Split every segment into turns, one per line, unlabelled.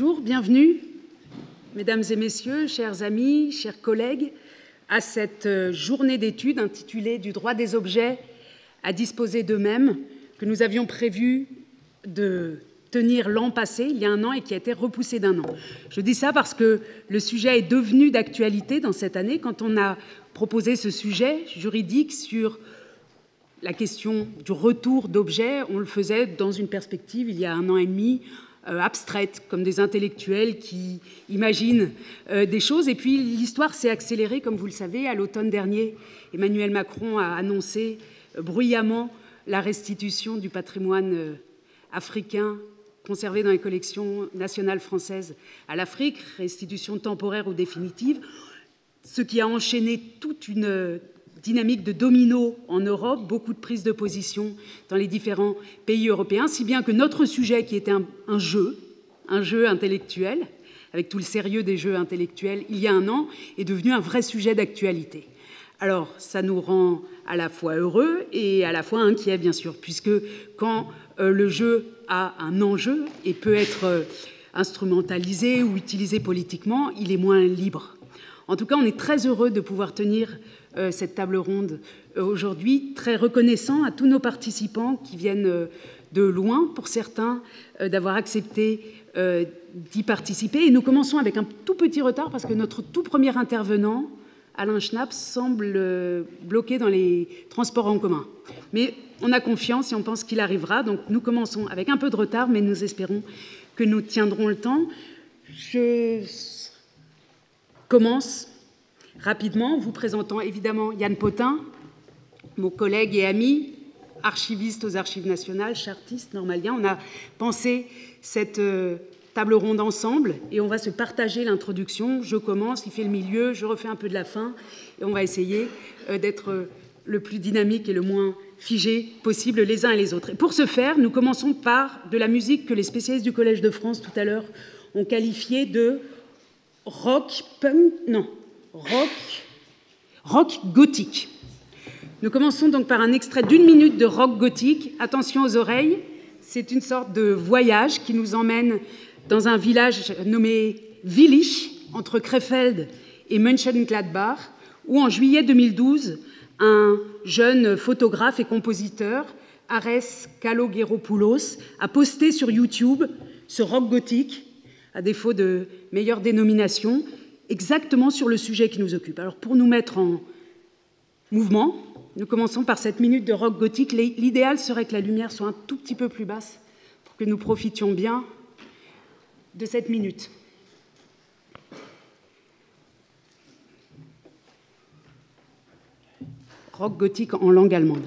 Bonjour, bienvenue, mesdames et messieurs, chers amis, chers collègues, à cette euh, journée d'études intitulée Du droit des objets à disposer d'eux-mêmes que nous avions prévu de tenir l'an passé, il y a un an, et qui a été repoussé d'un an. Je dis ça parce que le sujet est devenu d'actualité dans cette année quand on a proposé ce sujet juridique sur la question du retour d'objets. On le faisait dans une perspective, il y a un an et demi, euh, abstraite, comme des intellectuels qui imaginent euh, des choses. Et puis l'histoire s'est accélérée, comme vous le savez. À l'automne dernier, Emmanuel Macron a annoncé euh, bruyamment la restitution du patrimoine africain conservé dans les collections nationales françaises à l'Afrique, restitution temporaire ou définitive, ce qui a enchaîné toute une dynamique de domino en Europe, beaucoup de prises de position dans les différents pays européens, si bien que notre sujet, qui était un, jeu, un jeu intellectuel, avec tout le sérieux des jeux intellectuels il y a un an, est devenu un vrai sujet d'actualité. Alors, ça nous rend à la fois heureux et à la fois inquiets, bien sûr, puisque quand euh, le jeu a un enjeu et peut être euh, instrumentalisé ou utilisé politiquement, il est moins libre. En tout cas, on est très heureux de pouvoir tenir euh, cette table ronde euh, aujourd'hui, très reconnaissant à tous nos participants qui viennent euh, de loin, pour certains, d'avoir accepté d'y participer. Et nous commençons avec un tout petit retard parce que notre tout premier intervenant, Alain Schnapp, semble bloqué dans les transports en commun. Mais on a confiance et on pense qu'il arrivera. Donc nous commençons avec un peu de retard, mais nous espérons que nous tiendrons le temps. Je commence rapidement vous présentant évidemment Yann Potin, mon collègue et ami, archiviste aux Archives nationales, chartiste normalien. On a pensé cette euh, table ronde ensemble et on va se partager l'introduction. Je commence, il fait le milieu, je refais un peu de la fin et on va essayer euh, d'être euh, le plus dynamique et le moins figé possible les uns et les autres. Et pour ce faire, nous commençons par de la musique que les spécialistes du Collège de France tout à l'heure ont qualifiée de rock punk, non, rock, rock gothique. Nous commençons donc par un extrait d'une minute de rock gothique. Attention aux oreilles, c'est une sorte de voyage qui nous emmène dans un village nommé Willich, entre Krefeld et Mönchengladbach, où en juillet 2012, un jeune photographe et compositeur, Ares Kalogeropoulos, a posté sur YouTube ce rock gothique à défaut de meilleure dénomination, exactement sur le sujet qui nous occupe. Alors pour nous mettre en mouvement, nous commençons par cette minute de rock gothique. L'idéal serait que la lumière soit un tout petit peu plus basse pour que nous profitions bien de cette minute. Rock gothique en langue allemande.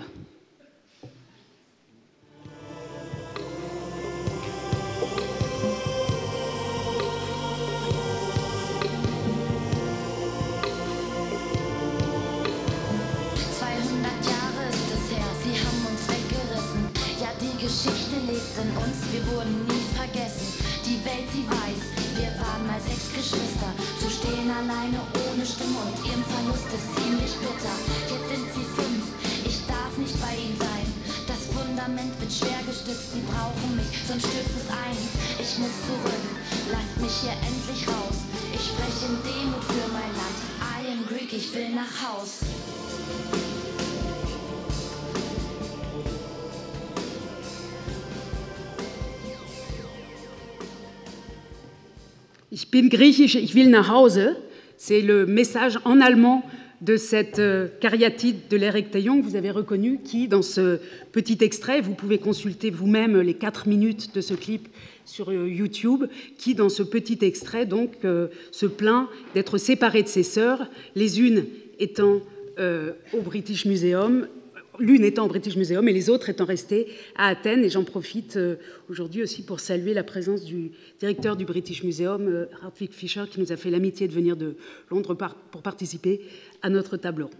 Geschichte lebt in uns, wir wurden nie vergessen. Die Welt, sie weiß, wir waren mal sechs Geschwister. Zu stehen alleine ohne Stimme und ihrem Verlust ist ziemlich bitter. Jetzt sind sie fünf, ich darf nicht bei ihnen sein. Das Fundament wird schwer gestützt, sie brauchen mich, sonst stürzt es ein. Ich muss zurück, lasst mich hier endlich raus. Ich spreche in Demut für mein Land. I am Greek, ich will nach Haus.
Ich will nach Hause. C'est le message en allemand de cette euh, cariatide de l'Eric Taillon que vous avez reconnu, qui, dans ce petit extrait, vous pouvez consulter vous-même les quatre minutes de ce clip sur euh, YouTube, qui, dans ce petit extrait, donc, euh, se plaint d'être séparé de ses sœurs, les unes étant au British Museum l'une étant au British Museum et les autres étant restées à Athènes. Et j'en profite euh, aujourd'hui aussi pour saluer la présence du directeur du British Museum, euh, Hartwig Fischer, qui nous a fait l'amitié de venir de Londres pour participer à notre table ronde.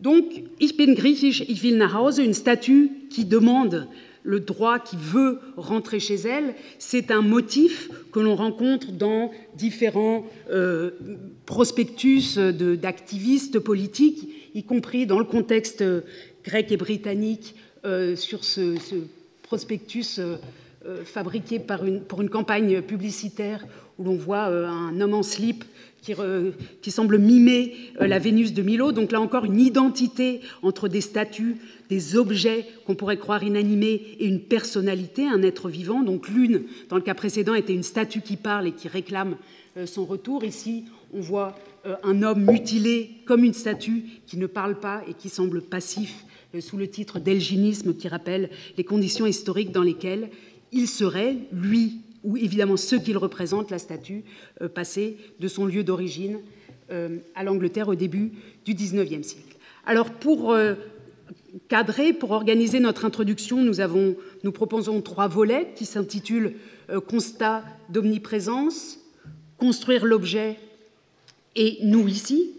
Donc, Ich bin griechisch, ich will nach Hause, une statue qui demande le droit, qui veut rentrer chez elle, c'est un motif que l'on rencontre dans différents euh, prospectus d'activistes politiques, y compris dans le contexte grec et britannique euh, sur ce, prospectus euh, fabriqué par une, pour une campagne publicitaire où l'on voit un homme en slip qui, semble mimer euh, la Vénus de Milo. Donc là encore, une identité entre des statues, des objets qu'on pourrait croire inanimés et une personnalité, un être vivant. Donc l'une, dans le cas précédent, était une statue qui parle et qui réclame euh, son retour. Ici, on voit euh, un homme mutilé comme une statue qui ne parle pas et qui semble passif sous le titre d'Elginisme qui rappelle les conditions historiques dans lesquelles il serait, lui, ou évidemment ceux qu'il représente, la statue, euh, passée de son lieu d'origine euh, à l'Angleterre au début du XIXe siècle. Alors pour euh, cadrer, pour organiser notre introduction, nous, avons, nous proposons trois volets qui s'intitulent Constat d'omniprésence, Construire l'objet et nous ici.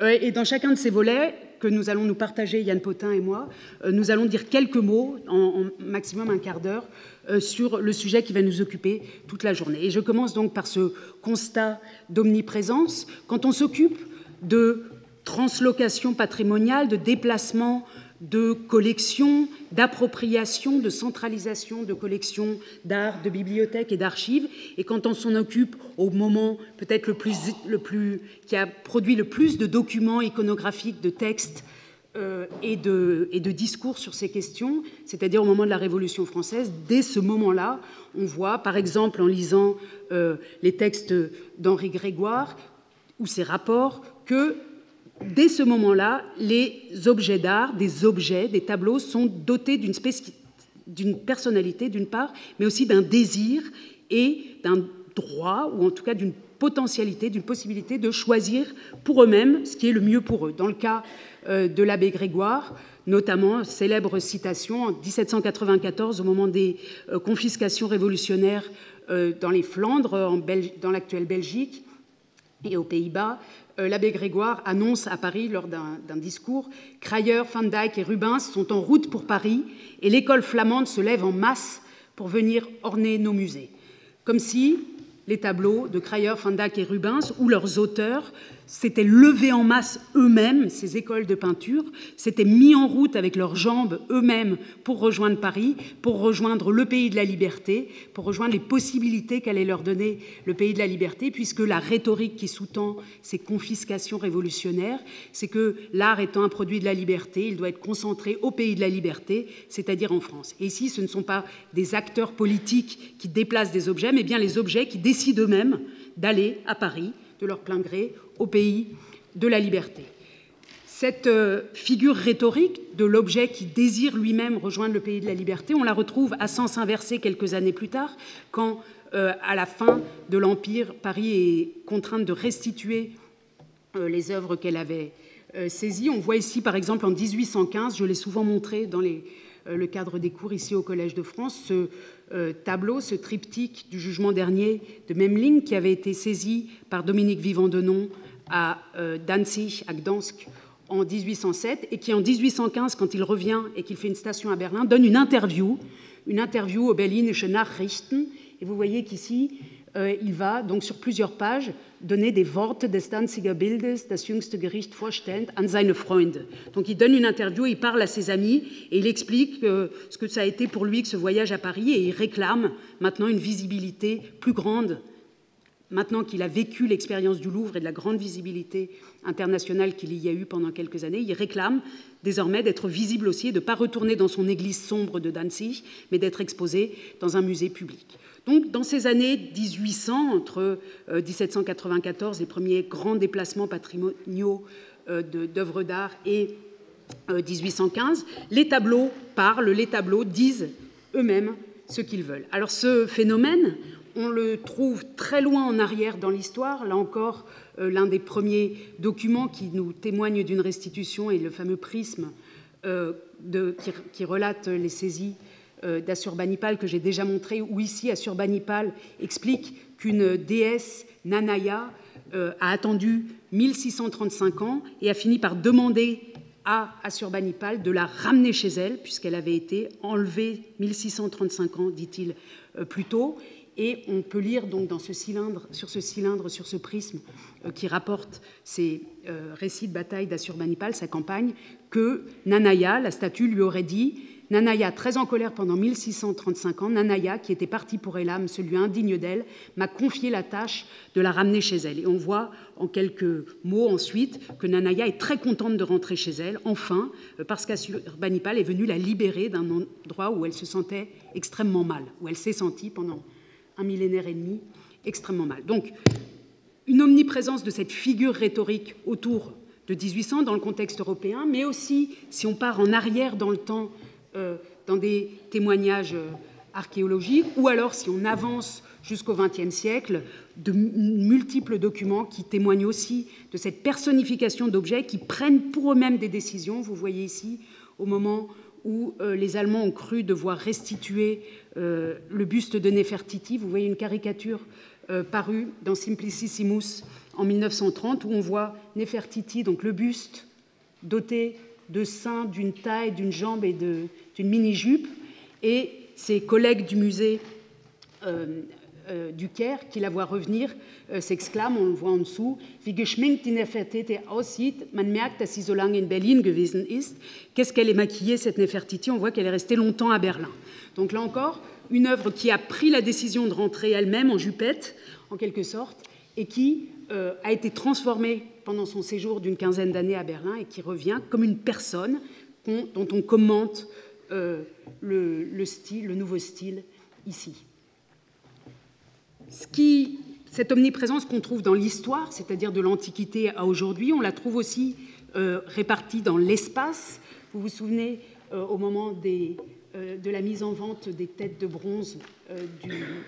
Et dans chacun de ces volets, que nous allons nous partager, Yann Potin et moi, nous allons dire quelques mots, en maximum un quart d'heure, euh, sur le sujet qui va nous occuper toute la journée. Et je commence donc par ce constat d'omniprésence. Quand on s'occupe de translocation patrimoniale, de déplacement de collections, d'appropriation, de centralisation de collections d'art, de bibliothèques et d'archives. Et quand on s'en occupe au moment peut-être le plus, le plus, qui a produit le plus de documents iconographiques, de textes euh, et, de, et, discours sur ces questions, c'est-à-dire au moment de la Révolution française. Dès ce moment-là, on voit, par exemple, en lisant euh, les textes d'Henri Grégoire ou ses rapports, que dès ce moment-là, les objets d'art, des objets, des tableaux sont dotés d'une d'une personnalité d'une part, mais aussi d'un désir et d'un droit, ou en tout cas d'une potentialité, d'une possibilité de choisir pour eux-mêmes ce qui est le mieux pour eux. Dans le cas euh, de l'abbé Grégoire, notamment célèbre citation en 1794 au moment des euh, confiscations révolutionnaires euh, dans les Flandres, dans l'actuelle Belgique et aux Pays-Bas. L'abbé Grégoire annonce à Paris lors d'un discours Crayer, Van Dyck et Rubens sont en route pour Paris et l'école flamande se lève en masse pour venir orner nos musées. Comme si les tableaux de Crayer, Van Dyck et Rubens ou leurs auteurs s'étaient levés en masse eux-mêmes, ces écoles de peinture, s'étaient mis en route avec leurs jambes eux-mêmes pour rejoindre Paris, pour rejoindre le pays de la liberté, pour rejoindre les possibilités qu'allait leur donner le pays de la liberté, puisque la rhétorique qui sous-tend ces confiscations révolutionnaires, c'est que l'art étant un produit de la liberté, il doit être concentré au pays de la liberté, c'est-à-dire en France. Et ici, ce ne sont pas des acteurs politiques qui déplacent des objets, mais bien les objets qui décident eux-mêmes d'aller à Paris leur plein gré au pays de la liberté. Cette euh, figure rhétorique de l'objet qui désire lui-même rejoindre le pays de la liberté, on la retrouve à sens inversé quelques années plus tard, quand, euh, à la fin de l'Empire, Paris est contrainte de restituer euh, les œuvres qu'elle avait saisies. On voit ici, par exemple, en 1815, je l'ai souvent montré dans le cadre des cours ici au Collège de France, ce tableau, ce triptyque du jugement dernier de Memling, qui avait été saisi par Dominique Vivant-Denon à euh, Danzig, à Gdansk, en 1807, et qui en 1815, quand il revient et qu'il fait une station à Berlin, donne une interview, une interview au Berlinische Nachrichten. Et vous voyez qu'ici, euh, il va donc sur plusieurs pages donner des Worte des Danziger Bildes, das jüngste Gericht vorstellend, an seine Freunde. Donc il donne une interview, il parle à ses amis et il explique euh, ce que ça a été pour lui que ce voyage à Paris et il réclame maintenant une visibilité plus grande maintenant qu'il a vécu l'expérience du Louvre et de la grande visibilité internationale qu'il y a eu pendant quelques années, il réclame désormais d'être visible aussi et de ne pas retourner dans son église sombre de Danzig, mais d'être exposé dans un musée public. Donc, dans ces années 1800, entre 1794, euh, les premiers grands déplacements patrimoniaux euh, d'œuvres d'art, et 1815, euh, les tableaux parlent, les tableaux disent eux-mêmes ce qu'ils veulent. Alors, ce phénomène, on le trouve très loin en arrière dans l'histoire. Là encore, l'un des premiers documents qui nous témoigne d'une restitution est le fameux prisme qui, relate les saisies d'Assurbanipal que j'ai déjà montré, où ici Assurbanipal explique qu'une déesse, Nanaya, a attendu 1635 ans et a fini par demander à Assurbanipal de la ramener chez elle, puisqu'elle avait été enlevée 1635 ans, dit-il plus tôt. Et on peut lire donc dans ce cylindre, sur ce cylindre, sur ce prisme euh, qui rapporte ces euh, récits de bataille d'Assurbanipal, sa campagne, que Nanaya, la statue, lui aurait dit Nanaya, très en colère pendant 1635 ans, Nanaya, qui était partie pour Elam, celui indigne d'elle, m'a confié la tâche de la ramener chez elle. Et on voit en quelques mots ensuite que Nanaya est très contente de rentrer chez elle, enfin, euh, parce qu'Assurbanipal est venu la libérer d'un endroit où elle se sentait extrêmement mal, où elle s'est sentie pendant un millénaire et demi extrêmement mal. Donc, une omniprésence de cette figure rhétorique autour de 1800 dans le contexte européen, mais aussi, si on part en arrière dans le temps, dans des témoignages euh, archéologiques, ou alors si on avance jusqu'au XXe siècle, de multiples documents qui témoignent aussi de cette personnification d'objets qui prennent pour eux-mêmes des décisions. Vous voyez ici, au moment où euh, les Allemands ont cru devoir restituer le buste de Nefertiti, vous voyez une caricature parue dans Simplicissimus en 1930, où on voit Nefertiti, donc le buste, doté de seins, d'une taille, d'une jambe et d'une mini-jupe, et ses collègues du musée euh, euh, du Caire, qui la voient revenir, euh, s'exclament, on le voit en dessous, man merkt, dass sie in Berlin gewesen ist. Qu'est-ce qu'elle est maquillée, cette Nefertiti On voit qu'elle est restée longtemps à Berlin. Donc là encore, une œuvre qui a pris la décision de rentrer elle-même en jupette, en quelque sorte, et qui a été transformé pendant son séjour d'une quinzaine d'années à Berlin et qui revient comme une personne dont on commente euh, le, style, le nouveau style ici. Ce qui, cette omniprésence qu'on trouve dans l'histoire, c'est-à-dire de l'Antiquité à aujourd'hui, on la trouve aussi euh, répartie dans l'espace. Vous vous souvenez, au moment euh, de la mise en vente des têtes de bronze euh,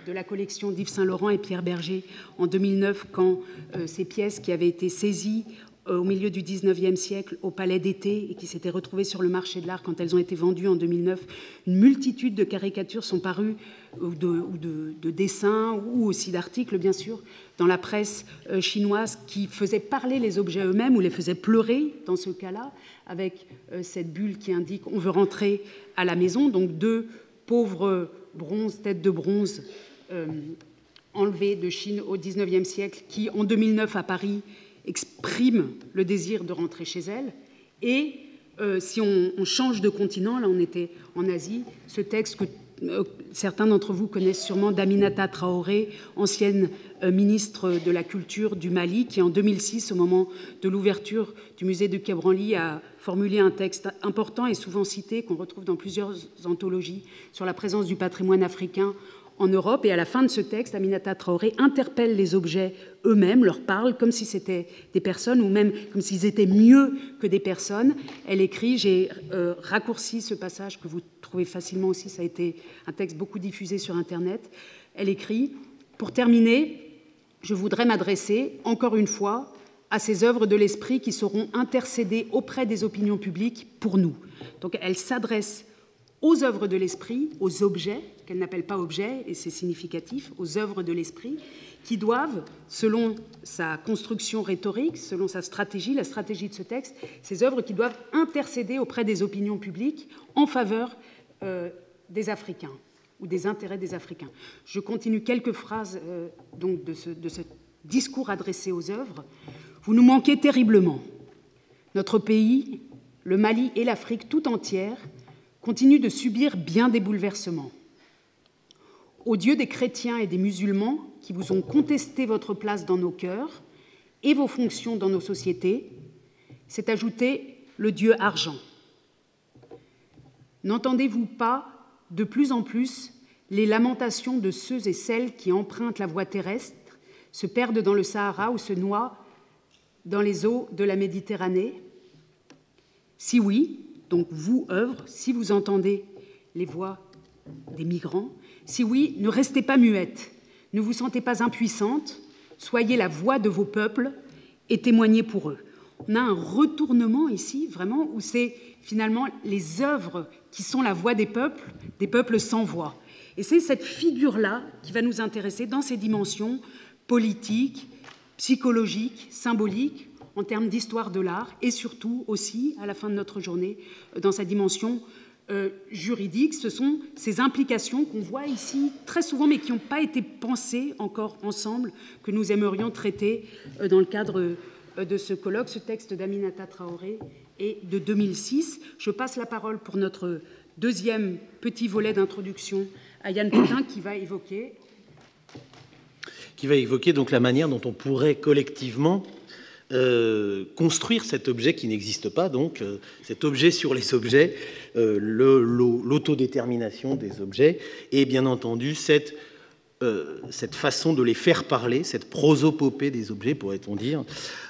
de la collection d'Yves Saint-Laurent et Pierre Berger en 2009, quand euh, ces pièces qui avaient été saisies au milieu du 19e siècle au Palais d'été et qui s'étaient retrouvées sur le marché de l'art quand elles ont été vendues en 2009, une multitude de caricatures sont parues, ou de, dessins, ou aussi d'articles, bien sûr, dans la presse chinoise qui faisaient parler les objets eux-mêmes ou les faisaient pleurer dans ce cas-là, avec cette bulle qui indique on veut rentrer à la maison, donc deux pauvres bronzes, têtes de bronze euh, enlevées de Chine au XIXe siècle, qui en 2009 à Paris expriment le désir de rentrer chez elles. Et euh, si on, change de continent, là on était en Asie, ce texte que euh, certains d'entre vous connaissent sûrement d'Aminata Traoré, ancienne euh, ministre de la Culture du Mali, qui en 2006, au moment de l'ouverture du musée de Quai a formulé un texte important et souvent cité, qu'on retrouve dans plusieurs anthologies, sur la présence du patrimoine africain en Europe. Et à la fin de ce texte, Aminata Traoré interpelle les objets eux-mêmes, leur parle comme si c'était des personnes ou même comme s'ils étaient mieux que des personnes. Elle écrit, j'ai euh, raccourci ce passage que vous trouvez facilement aussi, ça a été un texte beaucoup diffusé sur Internet. Elle écrit, pour terminer, je voudrais m'adresser encore une fois à ces œuvres de l'esprit qui seront intercédées auprès des opinions publiques pour nous. Donc elle s'adresse aux œuvres de l'esprit, aux objets, qu'elle n'appelle pas objets, et c'est significatif, aux œuvres de l'esprit, qui doivent, selon sa construction rhétorique, selon sa stratégie, la stratégie de ce texte, ces œuvres qui doivent intercéder auprès des opinions publiques en faveur euh, des Africains ou des intérêts des Africains. Je continue quelques phrases euh, de ce discours adressé aux œuvres. Vous nous manquez terriblement. Notre pays, le Mali et l'Afrique tout entière continue de subir bien des bouleversements. Au Dieu des chrétiens et des musulmans qui vous ont contesté votre place dans nos cœurs et vos fonctions dans nos sociétés, s'est ajouté le Dieu argent. N'entendez-vous pas de plus en plus les lamentations de ceux et celles qui empruntent la voie terrestre, se perdent dans le Sahara ou se noient dans les eaux de la Méditerranée? Si oui, donc vous, œuvre, si vous entendez les voix des migrants, si oui, ne restez pas muette, ne vous sentez pas impuissante, soyez la voix de vos peuples et témoignez pour eux. On a un retournement ici, vraiment, où c'est finalement les œuvres qui sont la voix des peuples, des peuples sans voix. Et c'est cette figure-là qui va nous intéresser dans ses dimensions politiques, psychologiques, symboliques, en termes d'histoire de l'art et surtout aussi, à la fin de notre journée, euh, dans sa dimension euh, juridique. Ce sont ces implications qu'on voit ici très souvent, mais qui n'ont pas été pensées encore ensemble, que nous aimerions traiter euh, dans le cadre de ce colloque. Ce texte d'Aminata Traoré est de 2006. Je passe la parole pour notre deuxième petit volet d'introduction à Yann Potin qui va évoquer
qui va évoquer donc la manière dont on pourrait collectivement euh, construire cet objet qui n'existe pas, donc euh, cet objet sur les objets, euh, l'autodétermination des objets, et bien entendu cette, cette façon de les faire parler, cette prosopopée des objets, pourrait-on dire.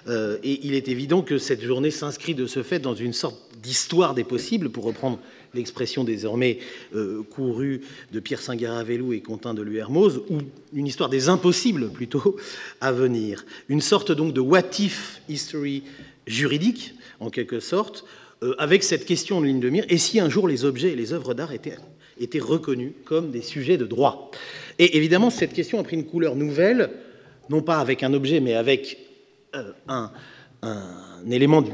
et il est évident que cette journée s'inscrit de ce fait dans une sorte d'histoire des possibles, pour reprendre l'expression désormais euh, courue de Pierre Saint-Garavelou et Quentin de Luermoz, ou une histoire des impossibles plutôt à venir. Une sorte donc de what-if history juridique, en quelque sorte, euh, avec cette question en ligne de mire, et si un jour les objets et les œuvres d'art étaient, reconnus comme des sujets de droit Et évidemment, cette question a pris une couleur nouvelle, non pas avec un objet, mais avec euh, un élément du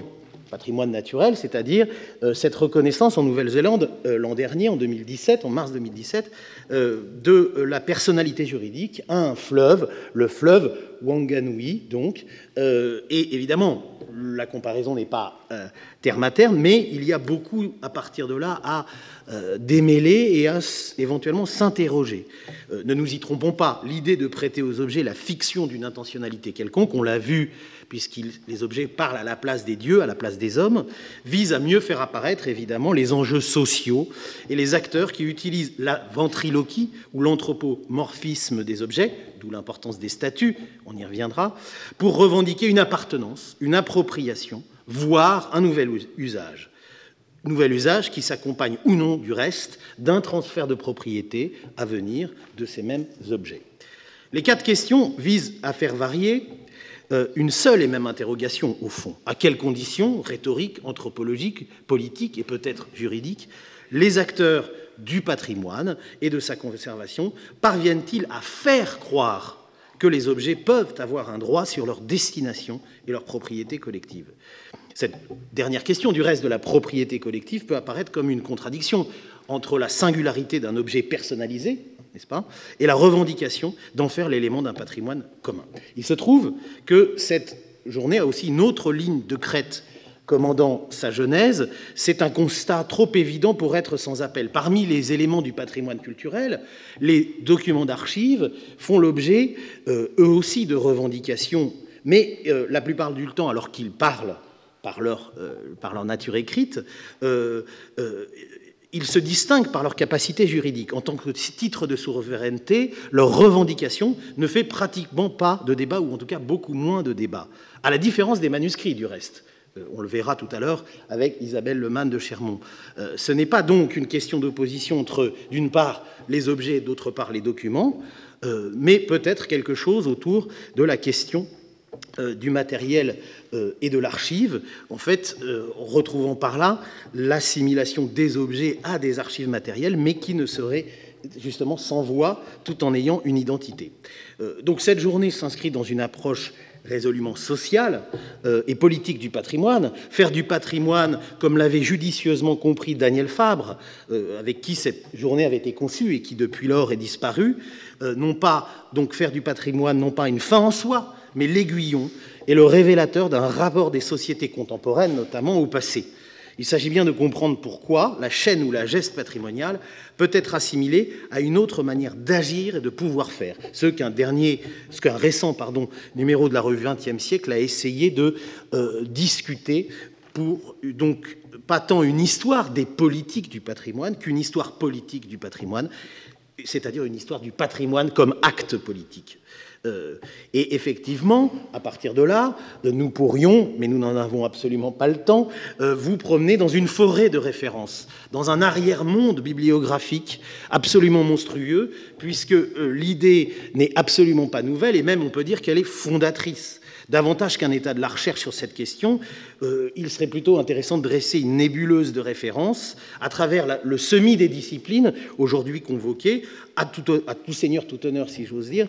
patrimoine naturel, c'est-à-dire euh, cette reconnaissance en Nouvelle-Zélande euh, l'an dernier, en 2017, en mars 2017, euh, de la personnalité juridique à un fleuve, le fleuve Wanganui, donc. et évidemment, la comparaison n'est pas terme à terme, mais il y a beaucoup à partir de là à démêler et à éventuellement s'interroger. ne nous y trompons pas, l'idée de prêter aux objets la fiction d'une intentionnalité quelconque, on l'a vu puisque les objets parlent à la place des dieux, à la place des hommes, vise à mieux faire apparaître évidemment les enjeux sociaux et les acteurs qui utilisent la ventriloquie ou l'anthropomorphisme des objets, d'où l'importance des statuts, on y reviendra, pour revendiquer une appartenance, une appropriation, voire un nouvel usage. Nouvel usage qui s'accompagne ou non du reste d'un transfert de propriété à venir de ces mêmes objets. Les quatre questions visent à faire varier une seule et même interrogation au fond. À quelles conditions, rhétoriques, anthropologiques, politiques et peut-être juridiques, les acteurs du patrimoine et de sa conservation parviennent-ils à faire croire que les objets peuvent avoir un droit sur leur destination et leur propriété collective? Cette dernière question, du reste de la propriété collective, peut apparaître comme une contradiction entre la singularité d'un objet personnalisé, n'est-ce pas Et la revendication d'en faire l'élément d'un patrimoine commun. Il se trouve que cette journée a aussi une autre ligne de crête commandant sa genèse, c'est un constat trop évident pour être sans appel. Parmi les éléments du patrimoine culturel, les documents d'archives font l'objet, euh, eux aussi, de revendications, mais euh, la plupart du temps, alors qu'ils parlent par leur, euh, par leur nature écrite, ils se distinguent par leur capacité juridique. En tant que titre de souveraineté, leur revendication ne fait pratiquement pas de débat, ou en tout cas beaucoup moins de débat, à la différence des manuscrits du reste. Euh, on le verra tout à l'heure avec Isabelle Lemann de Chermont. Euh, ce n'est pas donc une question d'opposition entre, d'une part, les objets et d'autre part, les documents, euh, mais peut-être quelque chose autour de la question du matériel euh, et de l'archive, en fait, euh, retrouvant par là l'assimilation des objets à des archives matérielles, mais qui ne seraient justement sans voix tout en ayant une identité. Euh, donc cette journée s'inscrit dans une approche résolument sociale et politique du patrimoine, faire du patrimoine, comme l'avait judicieusement compris Daniel Fabre, avec qui cette journée avait été conçue et qui depuis lors est disparue, non pas donc faire du patrimoine non pas une fin en soi, mais l'aiguillon est le révélateur d'un rapport des sociétés contemporaines, notamment au passé. Il s'agit bien de comprendre pourquoi la chaîne ou la geste patrimoniale peut être assimilée à une autre manière d'agir et de pouvoir faire. Ce qu'un dernier, ce qu'un récent numéro de la revue 20e siècle a essayé de euh, discuter pour donc pas tant une histoire des politiques du patrimoine qu'une histoire politique du patrimoine, c'est-à-dire une histoire du patrimoine comme acte politique. Euh, et effectivement, à partir de là, nous pourrions, mais nous n'en avons absolument pas le temps, euh, vous promener dans une forêt de références, dans un arrière-monde bibliographique absolument monstrueux, puisque euh, l'idée n'est absolument pas nouvelle, et même on peut dire qu'elle est fondatrice. Davantage qu'un état de la recherche sur cette question, il serait plutôt intéressant de dresser une nébuleuse de références à travers le semi des disciplines aujourd'hui convoquées, à tout, seigneur, tout honneur, si j'ose dire,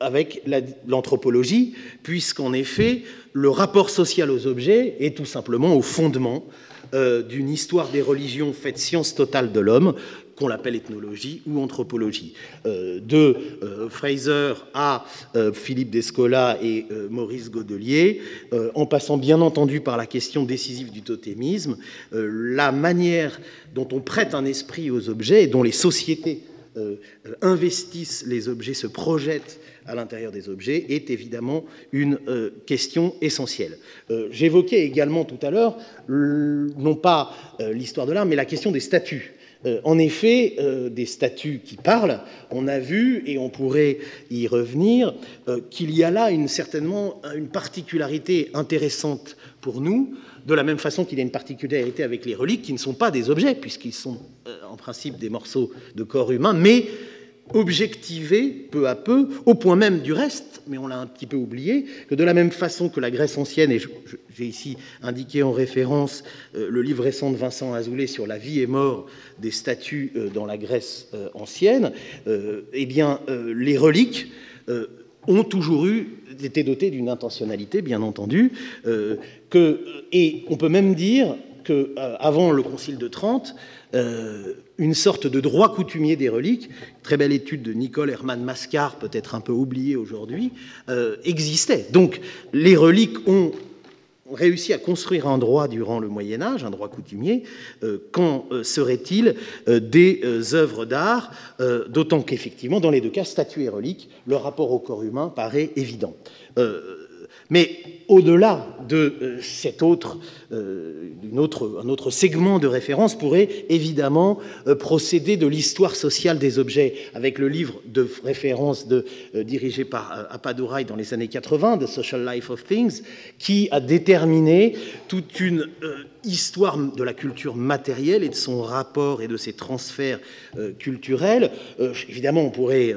avec l'anthropologie, puisqu'en effet, le rapport social aux objets est tout simplement au fondement euh, d'une histoire des religions faite science totale de l'homme, qu'on l'appelle ethnologie ou anthropologie. de Fraser à Philippe Descola et Maurice Godelier, en passant bien entendu par la question décisive du totémisme, la manière dont on prête un esprit aux objets et dont les sociétés investissent les objets, se projettent à l'intérieur des objets est évidemment une euh, question essentielle. Euh, j'évoquais également tout à l'heure, non pas euh, l'histoire de l'art, mais la question des statuts. En effet, des statuts qui parlent, on a vu, et on pourrait y revenir, qu'il y a là une, certainement une particularité intéressante pour nous, de la même façon qu'il y a une particularité avec les reliques qui ne sont pas des objets, puisqu'ils sont en principe des morceaux de corps humain, mais objectivé peu à peu, au point même du reste, mais on l'a un petit peu oublié, que de la même façon que la Grèce ancienne, et j'ai ici indiqué en référence euh, le livre récent de Vincent Azoulay sur la vie et mort des statues euh, dans la Grèce euh, ancienne, eh bien, les reliques ont toujours eu, été dotées d'une intentionnalité, bien entendu, que, et on peut même dire qu'avant le Concile de Trente, euh, une sorte de droit coutumier des reliques, très belle étude de Nicole Hermann Mascar, peut-être un peu oubliée aujourd'hui, euh, existait. Donc les reliques ont réussi à construire un droit durant le Moyen Âge, un droit coutumier, euh, qu'en serait-il des œuvres d'art, d'autant qu'effectivement, dans les deux cas, statues et reliques, le rapport au corps humain paraît évident. Mais au-delà de euh, cet autre, euh, autre, segment de référence pourrait évidemment euh, procéder de l'histoire sociale des objets, avec le livre de référence de, dirigé par Apadorai dans les années 80, The Social Life of Things, qui a déterminé toute une histoire de la culture matérielle et de son rapport et de ses transferts culturels. évidemment, on pourrait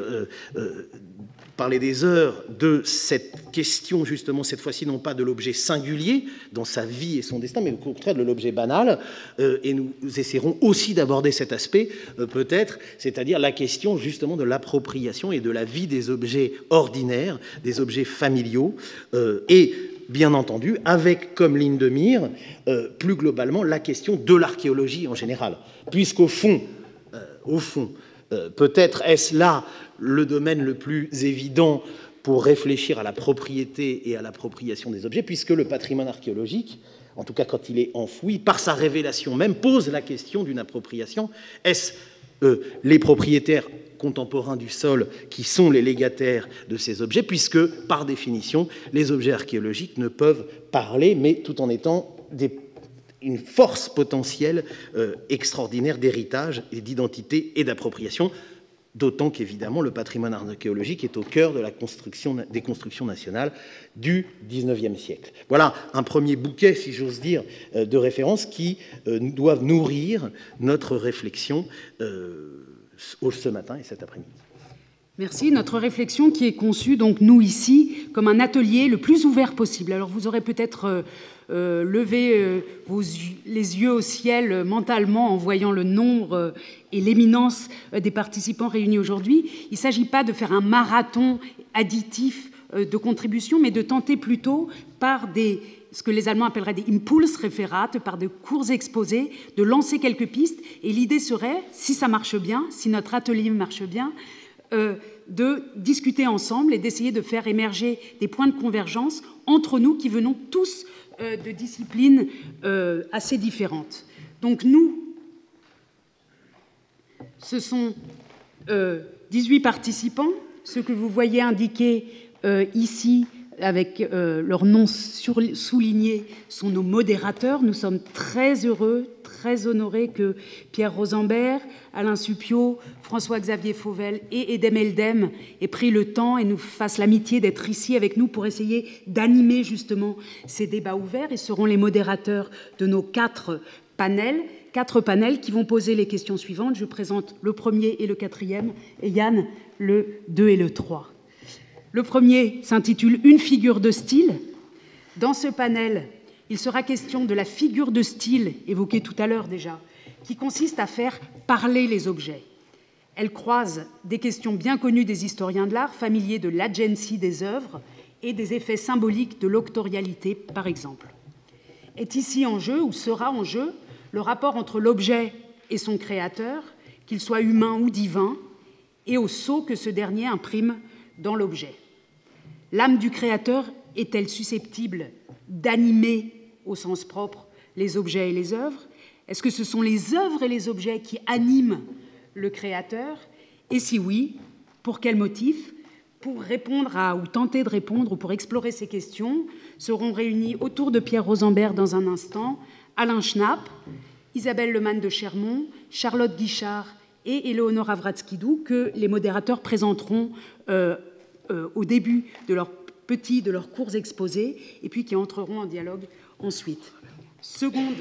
parler des heures de cette question, justement, cette fois-ci, non pas de l'objet singulier dans sa vie et son destin, mais au contraire de l'objet banal. Euh, et nous, essaierons aussi d'aborder cet aspect, euh, peut-être, c'est-à-dire la question, justement, de l'appropriation et de la vie des objets ordinaires, des objets familiaux. Euh, et bien entendu, avec comme ligne de mire, plus globalement, la question de l'archéologie en général. Puisqu'au fond, au fond, peut-être est-ce là le domaine le plus évident pour réfléchir à la propriété et à l'appropriation des objets, puisque le patrimoine archéologique, en tout cas quand il est enfoui, par sa révélation même, pose la question d'une appropriation. Est-ce euh, les propriétaires contemporains du sol qui sont les légataires de ces objets, puisque, par définition, les objets archéologiques ne peuvent parler, mais tout en étant une force potentielle euh, extraordinaire d'héritage et d'identité et d'appropriation d'autant qu'évidemment le patrimoine archéologique est au cœur de la construction, des constructions nationales du XIXe siècle. Voilà un premier bouquet, si j'ose dire, euh, de références qui euh, doivent nourrir notre réflexion euh, ce matin et cet après-midi.
Merci. Notre réflexion qui est conçue, donc nous ici, comme un atelier le plus ouvert possible. Alors vous aurez peut-être euh, lever euh, les yeux au ciel mentalement en voyant le nombre euh, et l'éminence des participants réunis aujourd'hui. Il ne s'agit pas de faire un marathon additif de contribution, mais de tenter plutôt par des ce que les Allemands appelleraient des impulse référates, par de courts exposés, de lancer quelques pistes. Et l'idée serait, si ça marche bien, si notre atelier marche bien, de discuter ensemble et d'essayer de faire émerger des points de convergence entre nous qui venons tous euh, de disciplines euh, assez différentes. Donc nous, ce sont 18 euh, participants. Ce que vous voyez indiqué ici avec leur nom souligné sont nos modérateurs. Nous sommes très heureux, très honorés que Pierre Rosenberg, Alain Suppiot, François-Xavier Fauvel et Edem Eldem aient pris le temps et nous fassent l'amitié d'être ici avec nous pour essayer d'animer justement ces débats ouverts et seront les modérateurs de nos quatre panels quatre panels qui vont poser les questions suivantes. Je présente le premier et le quatrième, et Yann le 2 et le 3. Le premier s'intitule Une figure de style. Dans ce panel, il sera question de la figure de style évoquée tout à l'heure déjà, qui consiste à faire parler les objets. Elle croise des questions bien connues des historiens de l'art, familiers de l'agency des œuvres et des effets symboliques de l'octorialité, par exemple. Est ici en jeu, ou sera en jeu, le rapport entre l'objet et son créateur, qu'il soit humain ou divin, et au sceau que ce dernier imprime dans l'objet. L'âme du créateur est-elle susceptible d'animer au sens propre les objets et les œuvres? Est-ce que ce sont les œuvres et les objets qui animent le créateur? Et si oui, pour quel motif? Pour répondre à, ou tenter de répondre, ou pour explorer ces questions, seront réunis autour de Pierre Rosenberg dans un instant Alain Schnapp, Isabelle Lemann de Chermont, Charlotte Guichard et Eleonora Vratskidou, que les modérateurs présenteront euh, euh, au début de leur petit, de leurs courts exposés, et puis qui entreront en dialogue ensuite. Seconde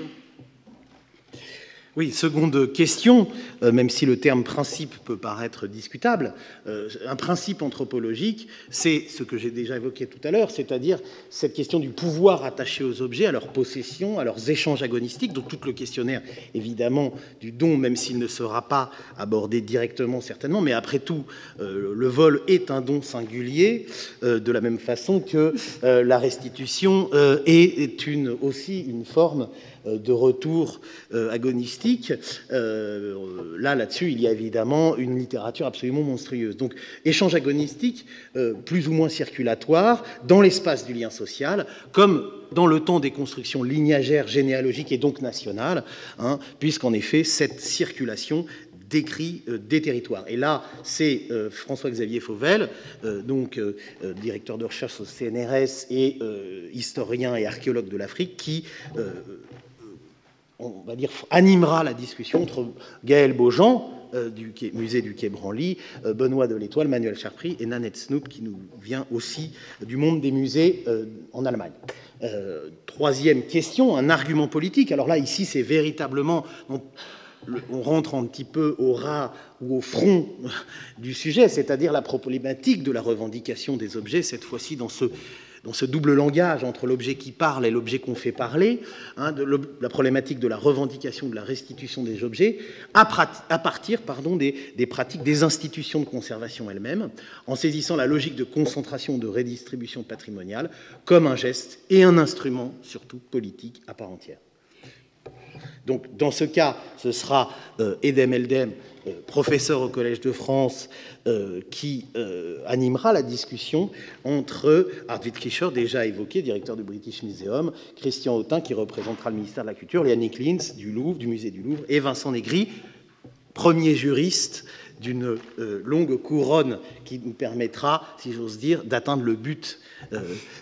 oui, seconde question, euh, même si le terme principe peut paraître discutable, euh, un principe anthropologique, c'est ce que j'ai déjà évoqué tout à l'heure, c'est-à-dire cette question du pouvoir attaché aux objets, à leur possession, à leurs échanges agonistiques, donc tout le questionnaire, évidemment, du don, même s'il ne sera pas abordé directement, certainement, mais après tout, euh, le vol est un don singulier, de la même façon que la restitution est une, aussi une forme de retour euh, Euh, là, là-dessus, il y a évidemment une littérature absolument monstrueuse. Donc, échange agonistique, plus ou moins circulatoire, dans l'espace du lien social, comme dans le temps des constructions lignagères, généalogiques et donc nationales, hein, puisqu'en effet, cette circulation décrit des territoires. Et là, c'est François-Xavier Fauvel, donc directeur de recherche au CNRS et historien et archéologue de l'Afrique, qui on va dire, animera la discussion entre Gaël Beaujean, euh, du musée du Quai Branly, euh, Benoît de l'Étoile, Manuel Charpry et Nanette Snoop, qui nous vient aussi du monde des musées euh, en Allemagne. troisième question, un argument politique. Alors là, ici, c'est véritablement. On, on rentre un petit peu au ras ou au front du sujet, c'est-à-dire la problématique de la revendication des objets, cette fois-ci dans ce dans ce double langage entre l'objet qui parle et l'objet qu'on fait parler, hein, la problématique de la revendication, de la restitution des objets, à, partir des, pratiques des institutions de conservation elles-mêmes, en saisissant la logique de concentration, de redistribution patrimoniale, comme un geste et un instrument, surtout politique, à part entière. Donc, dans ce cas, ce sera euh, Edem Eldem euh, professeur au Collège de France, euh, qui animera la discussion entre Arvid Kischer, déjà évoqué, directeur du British Museum, Christian Autin, qui représentera le ministère de la Culture, Léanie Klins, du Louvre, du Musée du Louvre, et Vincent Négri, premier juriste d'une longue couronne qui nous permettra, si j'ose dire, d'atteindre le but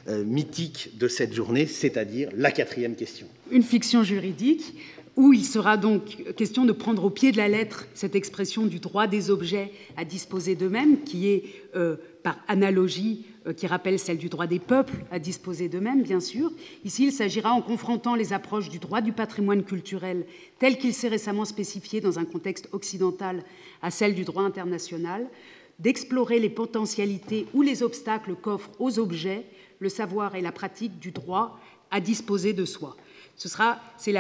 mythique de cette journée, c'est-à-dire la quatrième question.
Une fiction juridique où il sera donc question de prendre au pied de la lettre cette expression du droit des objets à disposer d'eux-mêmes, qui est euh, par analogie, euh, qui rappelle celle du droit des peuples à disposer d'eux-mêmes, bien sûr. Ici, il s'agira, en confrontant les approches du droit du patrimoine culturel tel qu'il s'est récemment spécifié dans un contexte occidental à celle du droit international, d'explorer les potentialités ou les obstacles qu'offrent aux objets le savoir et la pratique du droit à disposer de soi. Ce sera, c'est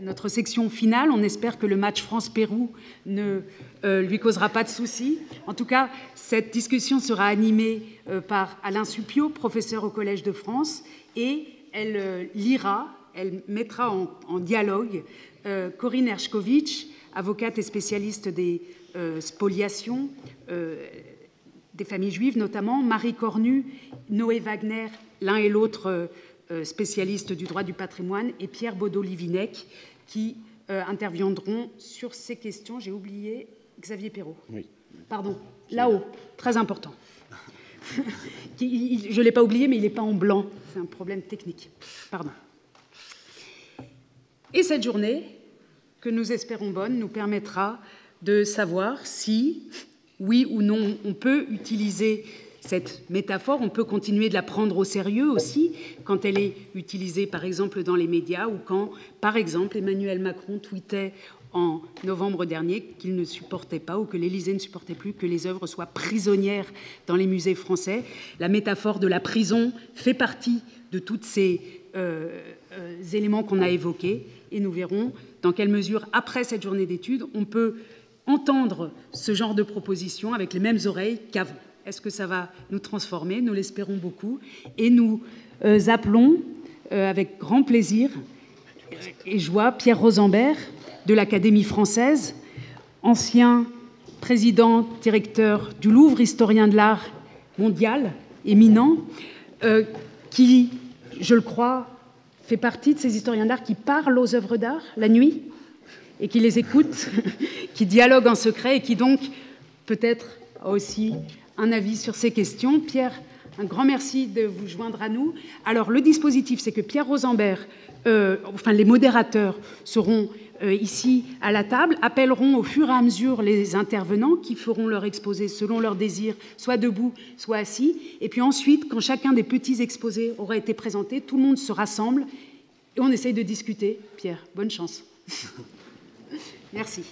notre section finale. On espère que le match France-Pérou ne euh, lui causera pas de soucis. En tout cas, cette discussion sera animée euh, par Alain Supio, professeur au Collège de France, et elle euh, lira, elle mettra en, dialogue Corinne Hershkovitch, avocate et spécialiste des spoliations des familles juives, notamment Marie Cornu, Noé Wagner, l'un et l'autre spécialiste du droit du patrimoine, et Pierre Baudot-Livinec, qui euh, interviendront sur ces questions. J'ai oublié Xavier Perrault.
Oui.
Pardon, là-haut, très important. Je ne l'ai pas oublié, mais il n'est pas en blanc. C'est un problème technique. Pardon. Et cette journée, que nous espérons bonne, nous permettra de savoir si, oui ou non, on peut utiliser cette métaphore, on peut continuer de la prendre au sérieux aussi quand elle est utilisée par exemple dans les médias ou quand, par exemple, Emmanuel Macron tweetait en novembre dernier qu'il ne supportait pas ou que l'Élysée ne supportait plus que les œuvres soient prisonnières dans les musées français. La métaphore de la prison fait partie de tous ces euh, euh, éléments qu'on a évoqués et nous verrons dans quelle mesure, après cette journée d'études, on peut entendre ce genre de propositions avec les mêmes oreilles qu'avant. Est-ce que ça va nous transformer Nous l'espérons beaucoup. Et nous euh, appelons euh, avec grand plaisir et joie Pierre Rosenberg de l'Académie française ancien président directeur du Louvre, historien de l'art mondial, éminent, euh, qui, je le crois, fait partie de ces historiens d'art qui parlent aux œuvres d'art la nuit et qui les écoutent, qui dialoguent en secret et qui donc peut-être aussi un avis sur ces questions. Pierre, un grand merci de vous joindre à nous. Alors le dispositif, c'est que Pierre Rosembert, euh, enfin les modérateurs seront euh, ici à la table appelleront au fur et à mesure les intervenants qui feront leur exposé selon leur désir, soit debout, soit assis. Et puis ensuite, quand chacun des petits exposés aura été présenté, tout le monde se rassemble et on essaye de discuter. Pierre, bonne chance. Merci.